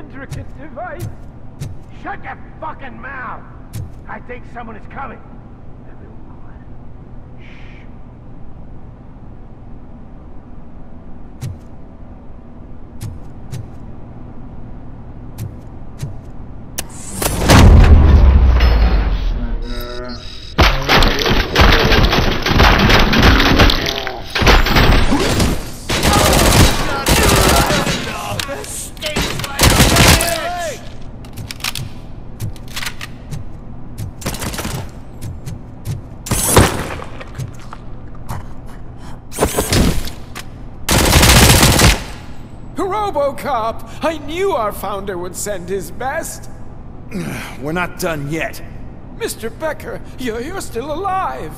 intricate device. Shut your fucking mouth! I think someone is coming. RoboCop! I knew our founder would send his best! We're not done yet. Mr. Becker, you're, you're still alive!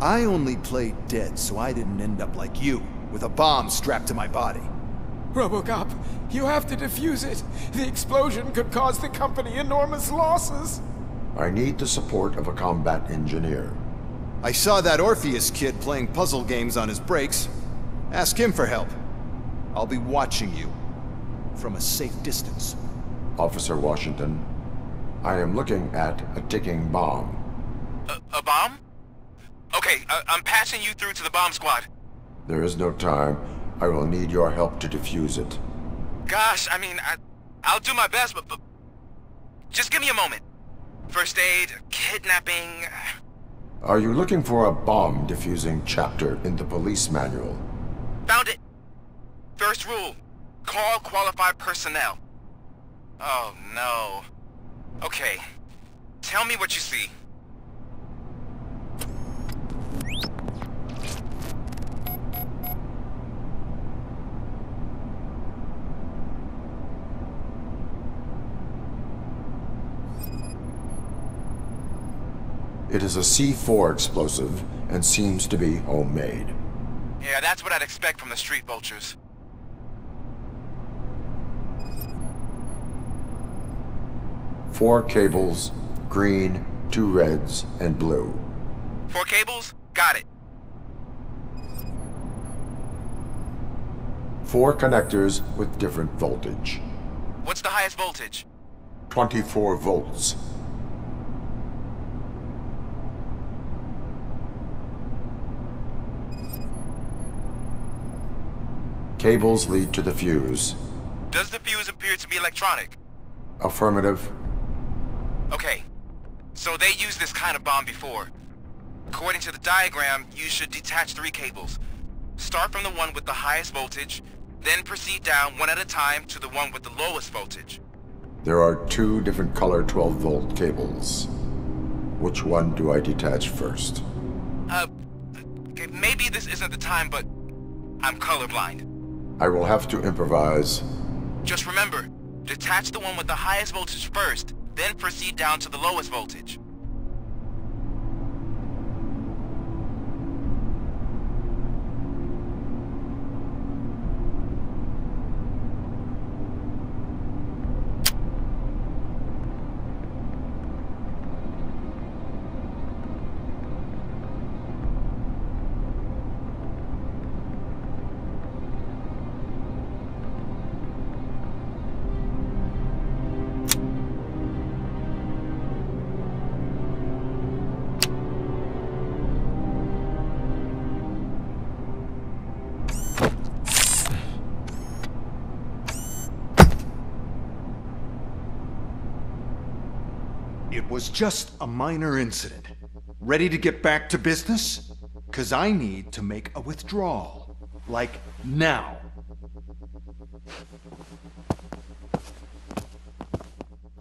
I only played dead so I didn't end up like you, with a bomb strapped to my body. RoboCop, you have to defuse it. The explosion could cause the company enormous losses. I need the support of a combat engineer. I saw that Orpheus kid playing puzzle games on his breaks. Ask him for help. I'll be watching you. From a safe distance. Officer Washington, I am looking at a ticking bomb. A, a bomb? Okay, uh, I'm passing you through to the bomb squad. There is no time. I will need your help to defuse it. Gosh, I mean, I, I'll do my best, but, but... Just give me a moment. First aid, kidnapping... Are you looking for a bomb defusing chapter in the police manual? Found it! First rule, call qualified personnel. Oh no. Okay, tell me what you see. It is a C4 explosive and seems to be homemade. Yeah, that's what I'd expect from the street vultures. Four cables, green, two reds, and blue. Four cables? Got it. Four connectors with different voltage. What's the highest voltage? 24 volts. Cables lead to the fuse. Does the fuse appear to be electronic? Affirmative. So they used this kind of bomb before. According to the diagram, you should detach three cables. Start from the one with the highest voltage, then proceed down one at a time to the one with the lowest voltage. There are two different color 12-volt cables. Which one do I detach first? Uh, okay, maybe this isn't the time, but I'm colorblind. I will have to improvise. Just remember, detach the one with the highest voltage first, then proceed down to the lowest voltage. Just a minor incident. Ready to get back to business? Cause I need to make a withdrawal. Like now.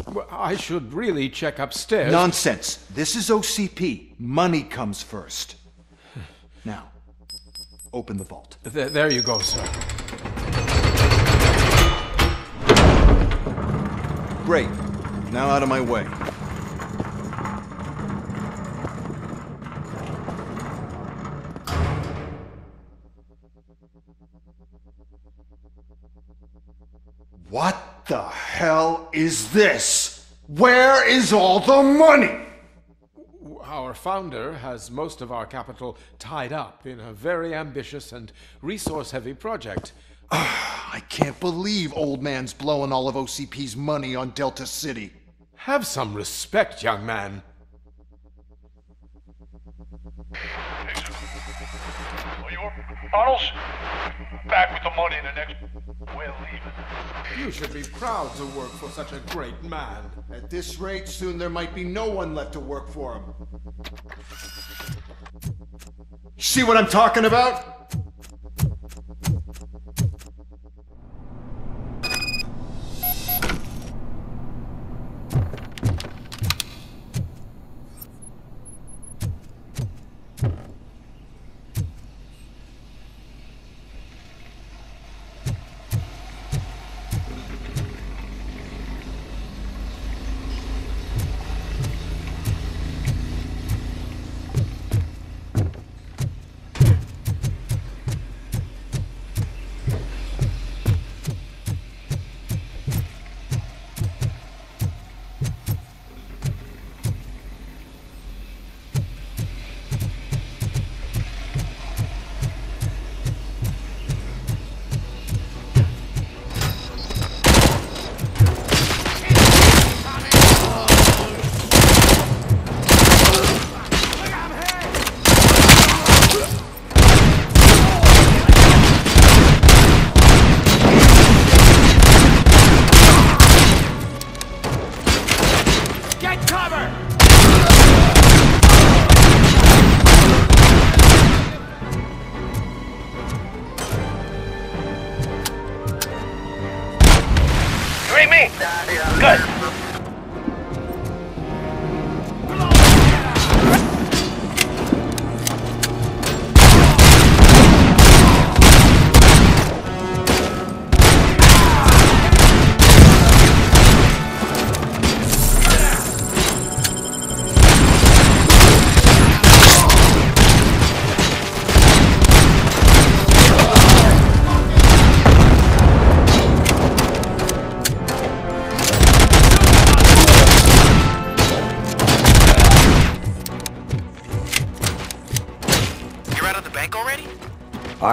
Well, I should really check upstairs. Nonsense. This is OCP. Money comes first. Now, open the vault. Th there you go, sir. Great. Now out of my way. Is this? Where is all the money? Our founder has most of our capital tied up in a very ambitious and resource heavy project. I can't believe old man's blowing all of OCP's money on Delta City. Have some respect, young man. Arnold's back with the money in the next. We're leaving. You should be proud to work for such a great man. At this rate, soon there might be no one left to work for him. See what I'm talking about?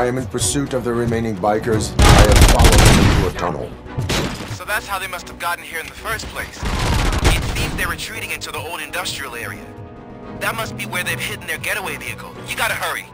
Am in pursuit of the remaining bikers. I have followed them into a tunnel. So that's how they must have gotten here in the first place. It seems they're retreating into the old industrial area. That must be where they've hidden their getaway vehicle. You gotta hurry.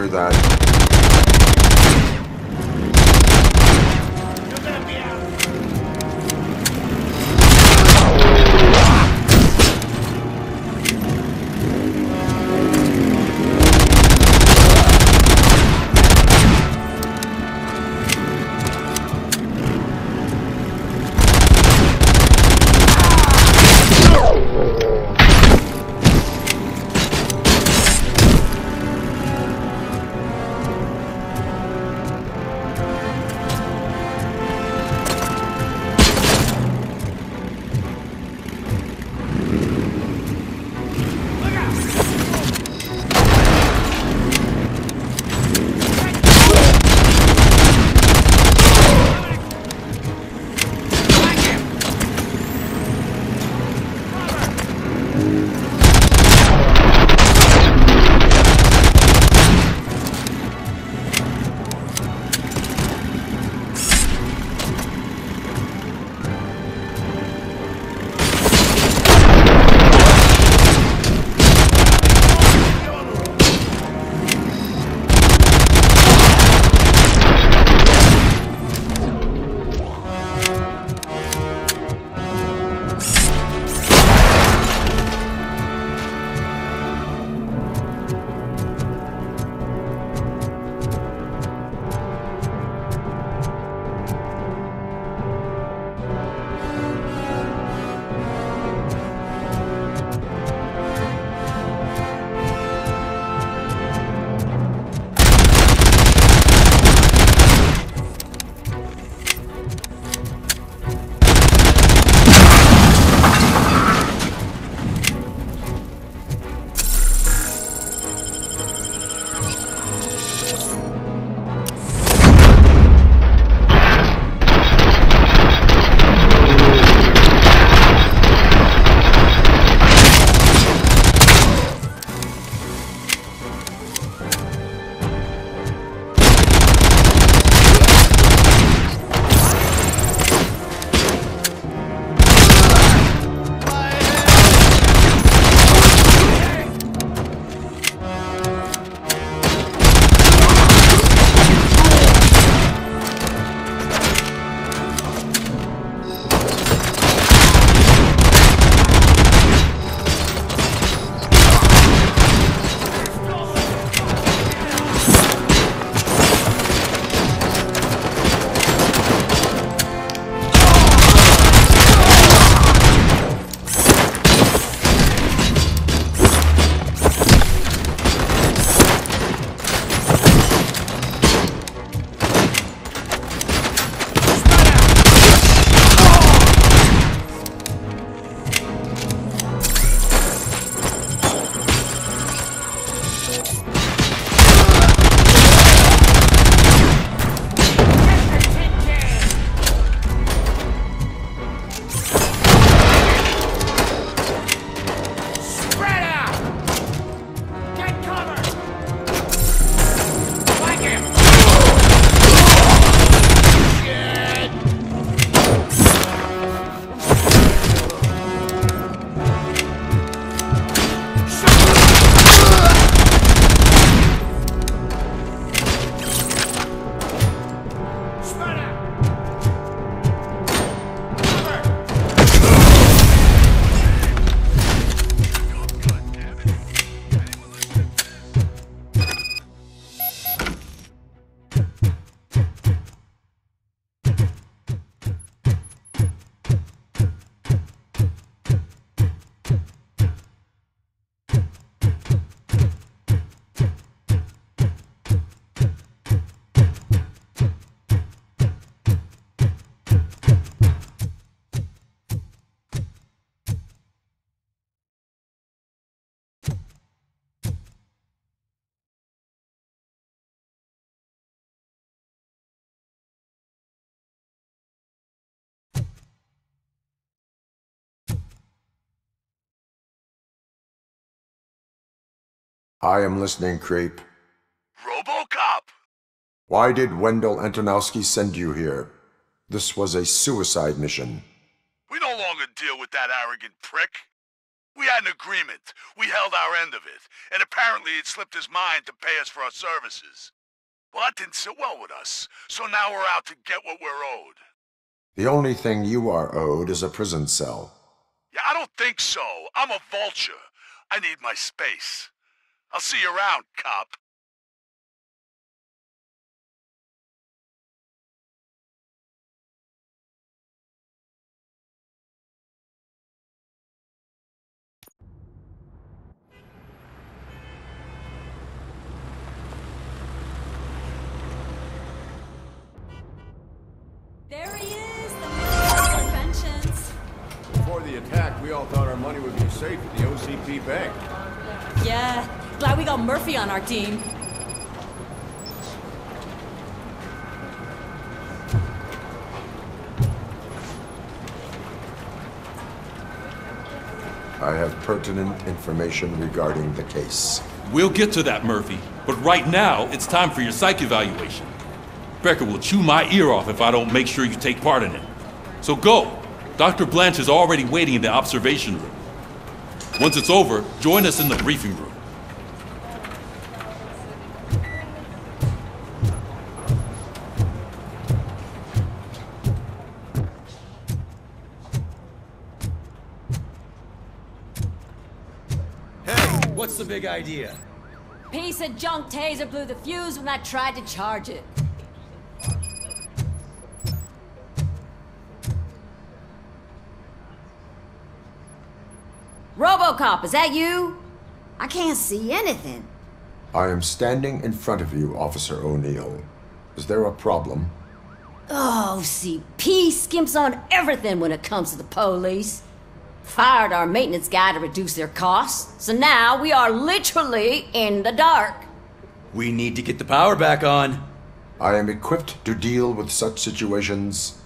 Roger that. I am listening, Creep. Robocop! Why did Wendell Antonowski send you here? This was a suicide mission. We no longer deal with that arrogant prick. We had an agreement. We held our end of it. And apparently it slipped his mind to pay us for our services. Well, that didn't sit well with us. So now we're out to get what we're owed. The only thing you are owed is a prison cell. Yeah, I don't think so. I'm a vulture. I need my space. I'll see you around, cop. There he is, the man of inventions. Before the attack, we all thought our money would be safe at the OCP bank. Yeah, glad we got Murphy on our team. I have pertinent information regarding the case. We'll get to that, Murphy. But right now, it's time for your psych evaluation. Becker will chew my ear off if I don't make sure you take part in it. So go. Dr. Blanche is already waiting in the observation room. Once it's over, join us in the briefing room. What's the big idea? Piece of junk taser blew the fuse when I tried to charge it. Robocop, is that you? I can't see anything. I am standing in front of you, Officer O'Neill. Is there a problem? Oh, CP skimps on everything when it comes to the police. Fired our maintenance guy to reduce their costs, so now we are literally in the dark. We need to get the power back on. I am equipped to deal with such situations.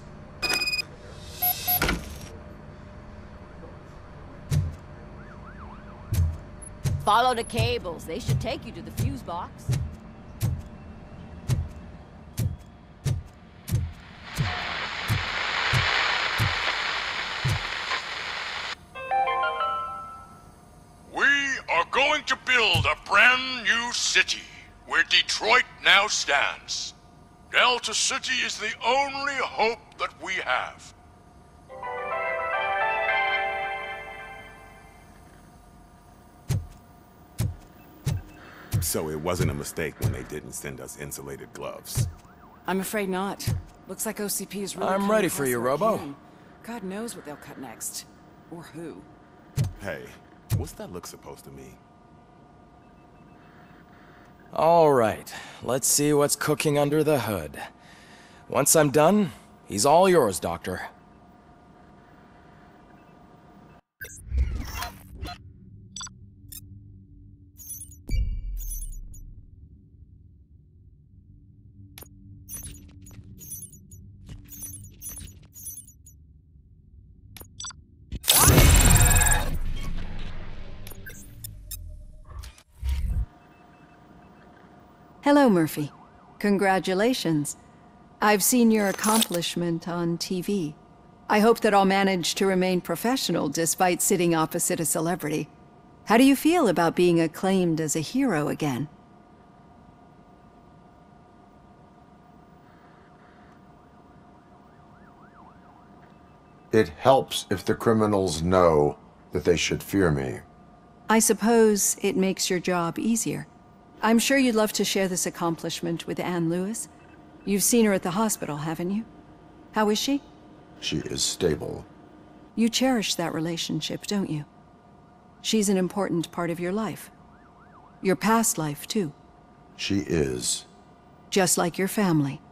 Follow the cables. They should take you to the fuse box. City where Detroit now stands. Delta City is the only hope that we have. So it wasn't a mistake when they didn't send us insulated gloves. I'm afraid not. Looks like OCP is really I'm ready for you, Robo. can. God knows what they'll cut next. Or who. Hey, what's that look supposed to mean? All right, let's see what's cooking under the hood. Once I'm done, he's all yours, Doctor. Hello, Murphy. Congratulations. I've seen your accomplishment on TV. I hope that I'll manage to remain professional despite sitting opposite a celebrity. How do you feel about being acclaimed as a hero again? It helps if the criminals know that they should fear me. I suppose it makes your job easier. I'm sure you'd love to share this accomplishment with Anne Lewis. You've seen her at the hospital, haven't you? How is she? She is stable. You cherish that relationship, don't you? She's an important part of your life. Your past life, too. She is. Just like your family.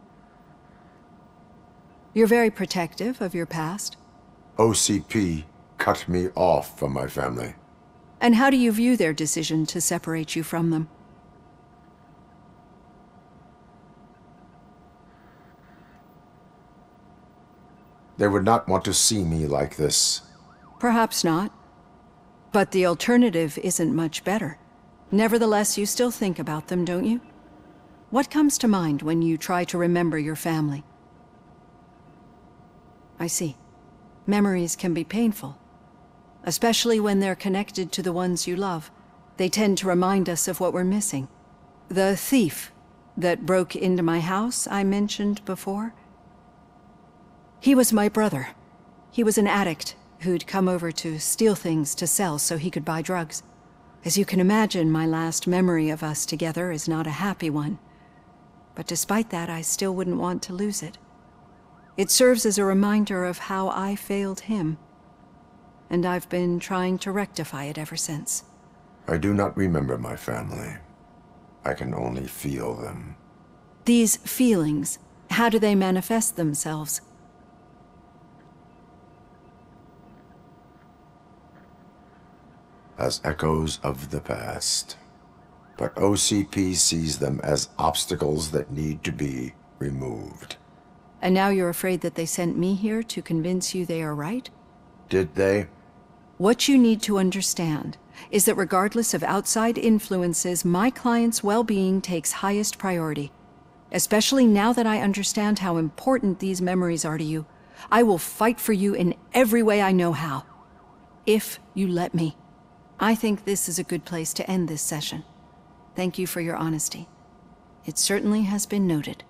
You're very protective of your past. OCP cut me off from my family. And how do you view their decision to separate you from them? They would not want to see me like this. Perhaps not. But the alternative isn't much better. Nevertheless, you still think about them, don't you? What comes to mind when you try to remember your family? I see. Memories can be painful, especially when they're connected to the ones you love. They tend to remind us of what we're missing. The thief that broke into my house I mentioned before? He was my brother. He was an addict who'd come over to steal things to sell so he could buy drugs. As you can imagine, my last memory of us together is not a happy one. But despite that, I still wouldn't want to lose it. It serves as a reminder of how I failed him. And I've been trying to rectify it ever since. I do not remember my family. I can only feel them. These feelings, how do they manifest themselves? As echoes of the past. But OCP sees them as obstacles that need to be removed. And now you're afraid that they sent me here to convince you they are right? Did they? What you need to understand is that regardless of outside influences, my client's well-being takes highest priority. Especially now that I understand how important these memories are to you, I will fight for you in every way I know how. If you let me. I think this is a good place to end this session. Thank you for your honesty. It certainly has been noted.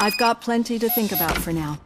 I've got plenty to think about for now.